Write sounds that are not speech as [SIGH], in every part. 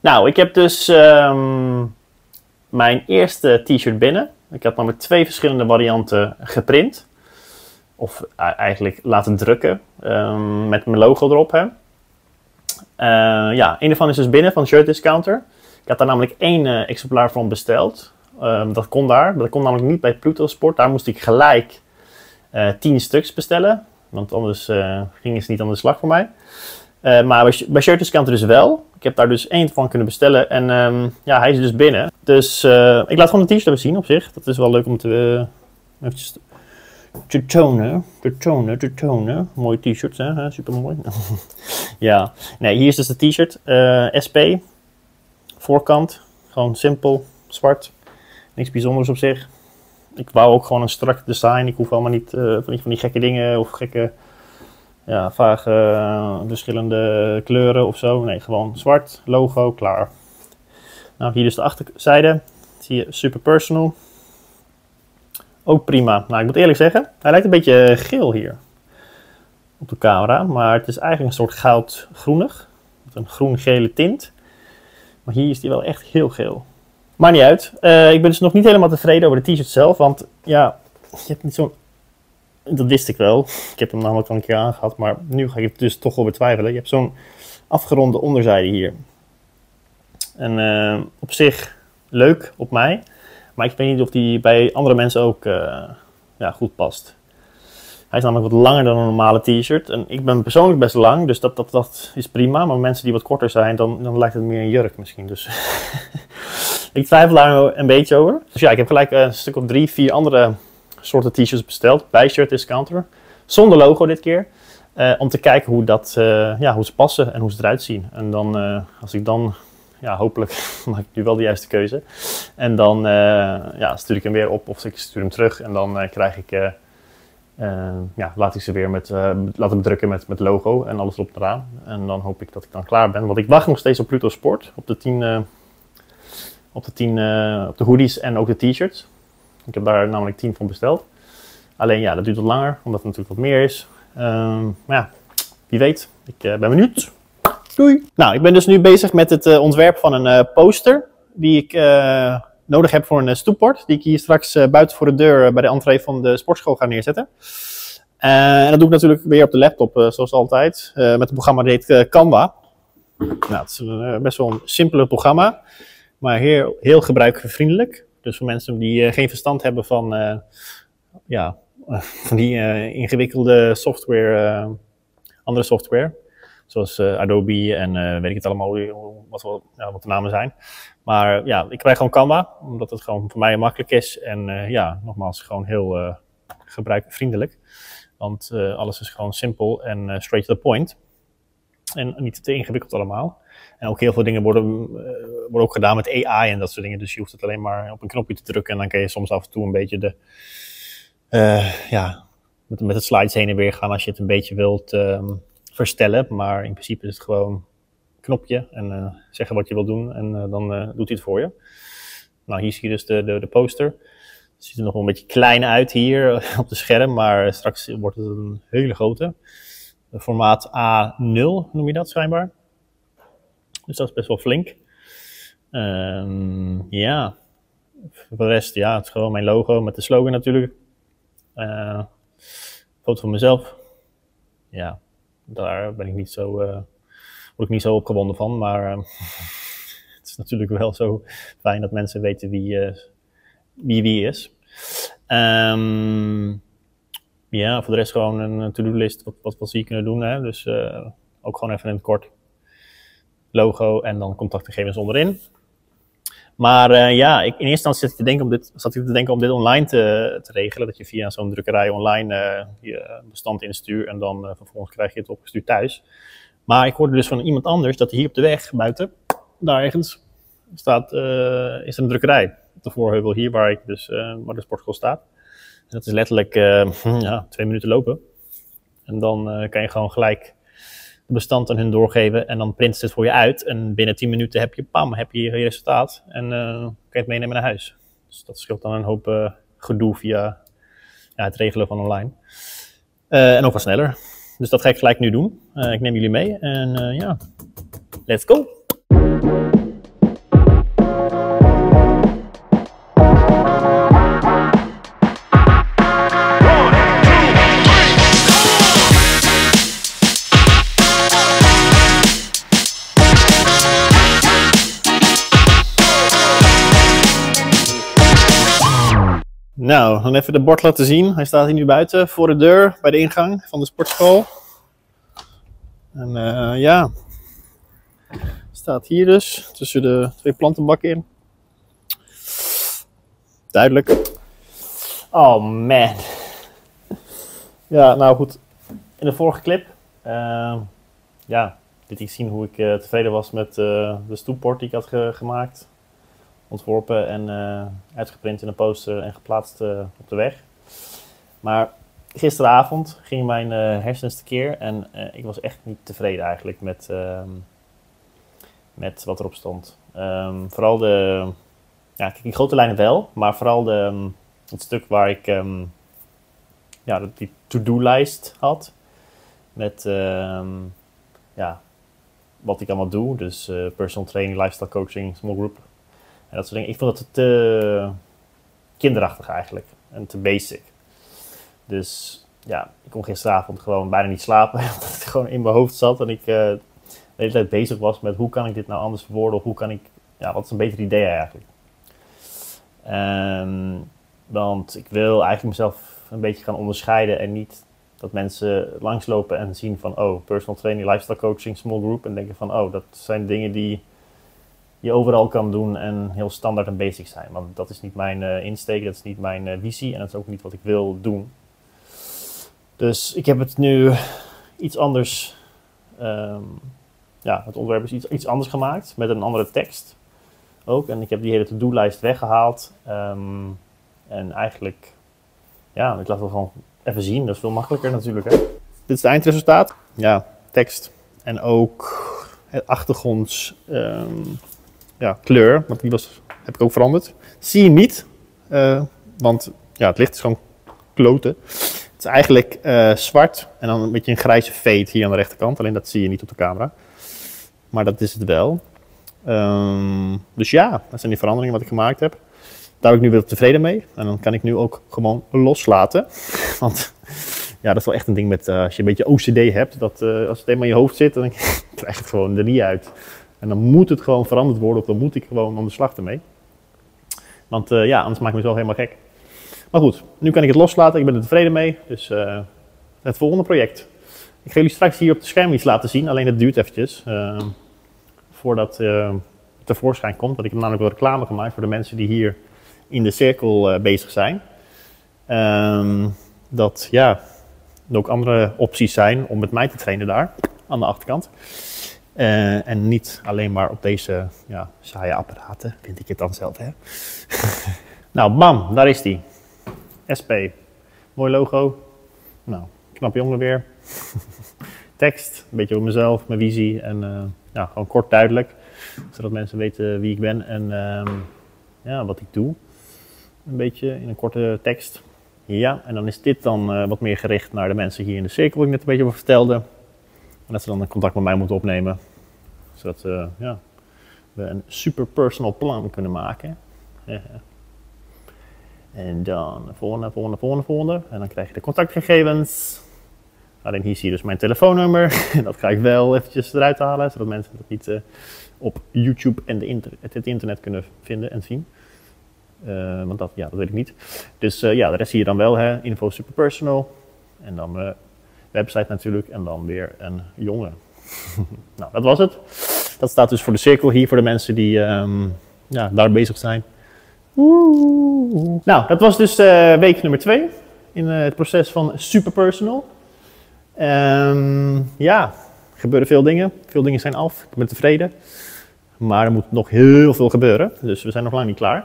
Nou, ik heb dus ehm, mijn eerste t-shirt binnen. Ik had namelijk twee verschillende varianten geprint. Of eh, eigenlijk laten drukken ehm, met mijn logo erop. Hè. Eh, ja, een ervan is dus binnen van Shirt Discounter. Ik had daar namelijk één eh, exemplaar van besteld. Ehm, dat kon daar. Dat kon namelijk niet bij Pluto Sport. Daar moest ik gelijk tien stuks bestellen. Want anders gingen ze niet aan de slag voor mij. Maar bij, Shirt Discounter dus wel. Ik heb daar dus één van kunnen bestellen. En ehm, ja, hij is dus binnen. Dus ik laat gewoon de t-shirt even zien op zich. Dat is wel leuk om te, eventjes te tonen, te tonen, te tonen. Mooie t-shirts, hè? Super mooi. [LAUGHS] ja, nee, hier is dus de t-shirt. Eh, SP, voorkant, gewoon simpel, zwart. Niks bijzonders op zich. Ik wou ook gewoon een strak design. Ik hoef allemaal niet van, van die gekke dingen of gekke, ja, vage uh, verschillende kleuren of zo. Nee, gewoon zwart, logo, klaar. Nou, hier is de achterzijde. Zie je super personal. Ook prima. Nou, ik moet eerlijk zeggen, hij lijkt een beetje geel hier op de camera. Maar het is eigenlijk een soort goudgroenig. Met een groen-gele tint. Maar hier is hij wel echt heel geel. Maar niet uit. Uh, ik ben dus nog niet helemaal tevreden over de t-shirt zelf. Want ja, je hebt niet zo'n... Dat wist ik wel. Ik heb hem namelijk al een keer aangehad. Maar nu ga ik het dus toch wel betwijfelen. Je hebt zo'n afgeronde onderzijde hier. En uh, op zich leuk op mij. Maar ik weet niet of die bij andere mensen ook uh, ja, goed past. Hij is namelijk wat langer dan een normale t-shirt. En ik ben persoonlijk best lang, dus dat, dat, dat is prima. Maar mensen die wat korter zijn, dan, dan lijkt het meer een jurk misschien. Dus [LAUGHS] ik twijfel daar een beetje over. Dus ja, ik heb gelijk een stuk of drie, vier andere soorten t-shirts besteld bij Shirt Discounter. Zonder logo dit keer. Uh, om te kijken hoe, dat, uh, ja, hoe ze passen en hoe ze eruit zien. En dan, uh, als ik dan ja, hopelijk [LAUGHS] maak ik nu wel de juiste keuze. En dan ja, stuur ik hem weer op of ik stuur hem terug. En dan krijg ik, ja, laat ik ze weer met, laat hem drukken met, met logo en alles erop eraan. En dan hoop ik dat ik dan klaar ben. Want ik wacht nog steeds op Pluto Sport. Op de 10, op de, 10 op de hoodies en ook de t-shirts. Ik heb daar namelijk 10 van besteld. Alleen ja, dat duurt wat langer, omdat er natuurlijk wat meer is. Um, maar ja, wie weet. Ik ben benieuwd. Doei! Nou, ik ben dus nu bezig met het uh, ontwerp van een uh, poster die ik nodig heb voor een stoepbord. Die ik hier straks buiten voor de deur bij de entree van de sportschool ga neerzetten. en dat doe ik natuurlijk weer op de laptop, zoals altijd, met een programma dat heet Canva. Nou, het is een, best wel een simpele programma, maar heel, heel gebruikervriendelijk. Dus voor mensen die geen verstand hebben van, ja, [LAUGHS] van die ingewikkelde software, andere software Zoals Adobe en weet ik het allemaal, wat, wat, ja, wat de namen zijn. Maar ja, ik krijg gewoon Canva, omdat het gewoon voor mij makkelijk is. En ja, nogmaals, gewoon heel gebruikervriendelijk. Want alles is gewoon simpel en straight to the point. En niet te ingewikkeld allemaal. En ook heel veel dingen worden, worden ook gedaan met AI en dat soort dingen. Dus je hoeft het alleen maar op een knopje te drukken. En dan kan je soms af en toe een beetje de, ja, met, met het slides heen en weer gaan als je het een beetje wilt um, verstellen. Maar in principe is het gewoon knopje en uh, zeggen wat je wil doen en dan doet hij het voor je. Nou, hier zie je dus de, de, de poster. Het ziet er nog wel een beetje klein uit hier [LAUGHS] op de scherm, maar straks wordt het een hele grote. Formaat A0 noem je dat schijnbaar. Dus dat is best wel flink. Um, ja, voor de rest, ja, het is gewoon mijn logo met de slogan natuurlijk. foto van mezelf. Ja, daar ben ik niet zo, uh, word ik niet zo opgewonden van. Maar uh, [LAUGHS] het is natuurlijk wel zo fijn dat mensen weten wie uh, wie, wie is. Um, ja, voor de rest gewoon een to-do-list, wat, wat, wat zie kunnen doen. Hè? Dus ook gewoon even in het kort logo en dan contactgegevens onderin. Maar uh, ja, ik, in eerste instantie zat ik, te denken om dit, zat ik te denken om dit online te, te regelen. Dat je via zo'n drukkerij online uh, je bestand instuurt en dan uh, vervolgens krijg je het opgestuurd thuis. Maar ik hoorde dus van iemand anders dat hier op de weg buiten, daar ergens, staat, is er een drukkerij. De voorheuvel hier waar, ik dus, waar de sportschool staat. Dat is letterlijk ja, twee minuten lopen. En dan kan je gewoon gelijk bestand aan hun doorgeven en dan print ze het voor je uit. En binnen 10 minuten heb je, pam, heb je resultaat en uh, kan je het meenemen naar huis. Dus dat scheelt dan een hoop uh, gedoe via ja, het regelen van online. Uh, en ook wat sneller. Dus dat ga ik gelijk nu doen. ik neem jullie mee en ja, let's go! Nou, dan even de bord laten zien. Hij staat hier nu buiten voor de deur bij de ingang van de sportschool. En uh, ja, staat hier dus tussen de twee plantenbakken in. Duidelijk. Oh man. Ja, nou goed. In de vorige clip, uh, ja, liet ik zien hoe ik uh, tevreden was met de stoepport die ik had gemaakt ontworpen en uh, uitgeprint in een poster en geplaatst uh, op de weg. Maar gisteravond ging mijn uh, hersens tekeer en ik was echt niet tevreden eigenlijk met, ehm, met wat erop stond. Um, vooral de, ja, die grote lijnen wel, maar vooral de, um, het stuk waar ik ja, die to-do-lijst had met ja, wat ik allemaal doe. Dus personal training, lifestyle coaching, small group en dat soort dingen. Ik vond het te kinderachtig eigenlijk. En te basic. Dus ja, ik kon gisteravond gewoon bijna niet slapen. [LAUGHS] Omdat het gewoon in mijn hoofd zat. En ik uh, de hele tijd bezig was met hoe kan ik dit nou anders verwoorden. Of hoe kan ik, ja, wat is een beter idee eigenlijk. Um, want ik wil eigenlijk mezelf een beetje gaan onderscheiden. En niet dat mensen langslopen en zien van, oh, personal training, lifestyle coaching, small group. En denken van, oh, dat zijn dingen die je overal kan doen en heel standaard en basic zijn. Want dat is niet mijn uh, insteek, dat is niet mijn uh, visie en dat is ook niet wat ik wil doen. Dus ik heb het nu iets anders, um, ja, het onderwerp is iets, iets anders gemaakt met een andere tekst ook. En ik heb die hele to-do-lijst weggehaald. Um, en eigenlijk, ja, ik laat het gewoon even zien. Dat is veel makkelijker natuurlijk. Hè? Dit is het eindresultaat. Ja, tekst en ook het achtergronds. Um, ja, kleur, want die was, heb ik ook veranderd. Zie je niet, uh, want ja, het licht is gewoon kloten. Het is eigenlijk uh, zwart en dan een beetje een grijze fade hier aan de rechterkant. Alleen dat zie je niet op de camera. Maar dat is het wel. Um, dus ja, dat zijn die veranderingen wat ik gemaakt heb. Daar ben ik nu weer tevreden mee. En dan kan ik nu ook gewoon loslaten. [LAUGHS] Want ja, dat is wel echt een ding met uh, als je een beetje OCD hebt. Dat als het eenmaal in je hoofd zit, dan [LAUGHS] krijg je het gewoon er niet uit. En dan moet het gewoon veranderd worden of dan moet ik gewoon aan de slag ermee. Want uh, ja, anders maak ik mezelf helemaal gek. Maar goed, nu kan ik het loslaten. Ik ben er tevreden mee. Dus uh, het volgende project. Ik ga jullie straks hier op het scherm iets laten zien. Alleen het duurt eventjes. Uh, voordat het tevoorschijn komt. Want ik heb namelijk wel reclame gemaakt voor de mensen die hier in de cirkel bezig zijn. Ehm, dat ja, er ook andere opties zijn om met mij te trainen daar. Aan de achterkant. Uh, en niet alleen maar op deze ja, saaie apparaten, vind ik het dan zelf. Hè? [LAUGHS] nou, bam, daar is die. SP. Mooi logo. Nou, knap jongen weer. [LAUGHS] Tekst, een beetje over mezelf, mijn visie en uh, ja, gewoon kort duidelijk. Zodat mensen weten wie ik ben en uh, ja, wat ik doe. Een beetje in een korte tekst. Ja, en dan is dit dan uh, wat meer gericht naar de mensen hier in de cirkel, wat ik net een beetje over vertelde. En dat ze dan contact met mij moeten opnemen zodat uh, ja, we een super personal plan kunnen maken. en dan volgende, volgende, volgende, volgende. En dan krijg je de contactgegevens. Alleen hier zie je dus mijn telefoonnummer. [LAUGHS] dat ga ik wel eventjes eruit halen, zodat mensen dat niet uh, op YouTube en de het internet kunnen vinden en zien. Uh, want dat, ja, dat weet ik niet. Dus ja, de rest zie je dan wel, hè. info super personal. En dan website natuurlijk. En dan weer een jongen. [LAUGHS] nou, dat was het. Dat staat dus voor de cirkel hier voor de mensen die um, ja, daar bezig zijn. Nou, dat was dus uh, week nummer twee in uh, het proces van Superpersonal. Um, ja, er gebeuren veel dingen. Veel dingen zijn af. Ik ben tevreden. Maar er moet nog heel veel gebeuren. Dus we zijn nog lang niet klaar.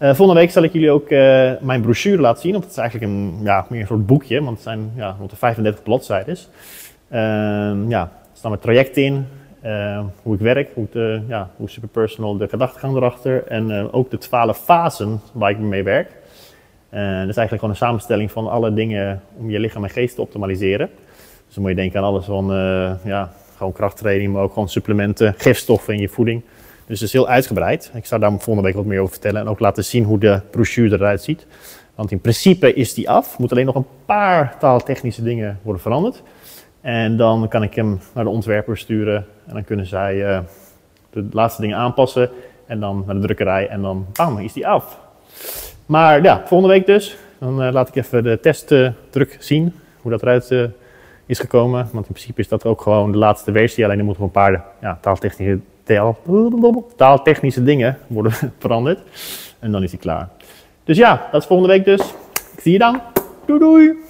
Uh, volgende week zal ik jullie ook uh, mijn brochure laten zien. Het is eigenlijk een, ja, meer een soort boekje. Want het zijn ja, rond de 35 bladzijden. Ja, er staan wat trajecten in. Uh, hoe ik werk, hoe, het, ja, hoe superpersonal, de gedachtegang erachter en ook de twaalf fasen waar ik mee werk. Dat is eigenlijk gewoon een samenstelling van alle dingen om je lichaam en geest te optimaliseren. Dus dan moet je denken aan alles van ja, gewoon krachttraining, maar ook gewoon supplementen, gifstoffen in je voeding. Dus het is heel uitgebreid. Ik zou daar volgende week wat meer over vertellen en ook laten zien hoe de brochure eruit ziet. Want in principe is die af, moet alleen nog een paar taaltechnische dingen worden veranderd. En dan kan ik hem naar de ontwerper sturen en dan kunnen zij uh, de laatste dingen aanpassen en dan naar de drukkerij en dan bam, is die af. Maar ja, volgende week dus. Dan eh, laat ik even de testdruk zien, hoe dat eruit eh, is gekomen. Want in principe is dat ook gewoon de laatste versie. Alleen er moeten nog een paar ja, taaltechnische, taal, taaltechnische dingen worden [LAUGHS] veranderd. En dan is hij klaar. Dus ja, dat is volgende week dus. Ik zie je dan. Doei doei!